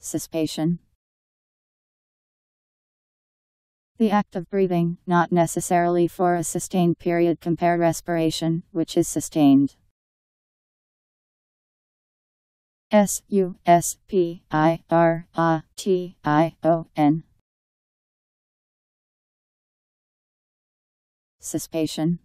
Suspiration. The act of breathing, not necessarily for a sustained period. Compare respiration, which is sustained. S U S P I R A T I O N. Suspiration.